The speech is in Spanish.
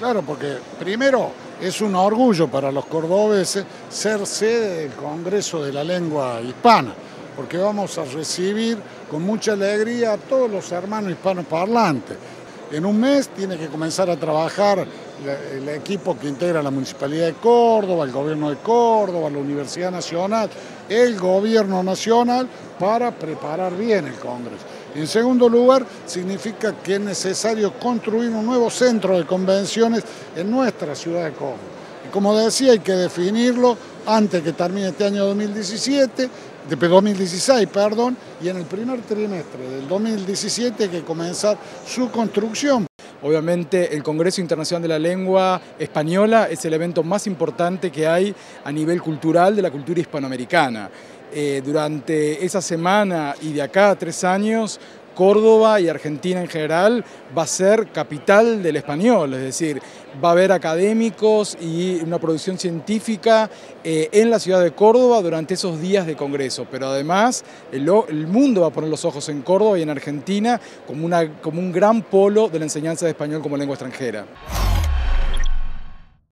Claro, porque primero es un orgullo para los cordobeses ser sede del Congreso de la Lengua Hispana, porque vamos a recibir con mucha alegría a todos los hermanos hispanos parlantes. En un mes tiene que comenzar a trabajar el equipo que integra la Municipalidad de Córdoba, el Gobierno de Córdoba, la Universidad Nacional, el Gobierno Nacional para preparar bien el Congreso. En segundo lugar, significa que es necesario construir un nuevo centro de convenciones en nuestra ciudad de Córdoba. Y como decía, hay que definirlo antes que termine este año 2017, de 2016, perdón, y en el primer trimestre del 2017 hay que comenzar su construcción. Obviamente el Congreso Internacional de la Lengua Española es el evento más importante que hay a nivel cultural de la cultura hispanoamericana. Eh, durante esa semana y de acá a tres años, Córdoba y Argentina en general va a ser capital del español, es decir, va a haber académicos y una producción científica eh, en la ciudad de Córdoba durante esos días de congreso, pero además el, mundo va a poner los ojos en Córdoba y en Argentina como, un gran polo de la enseñanza de español como lengua extranjera.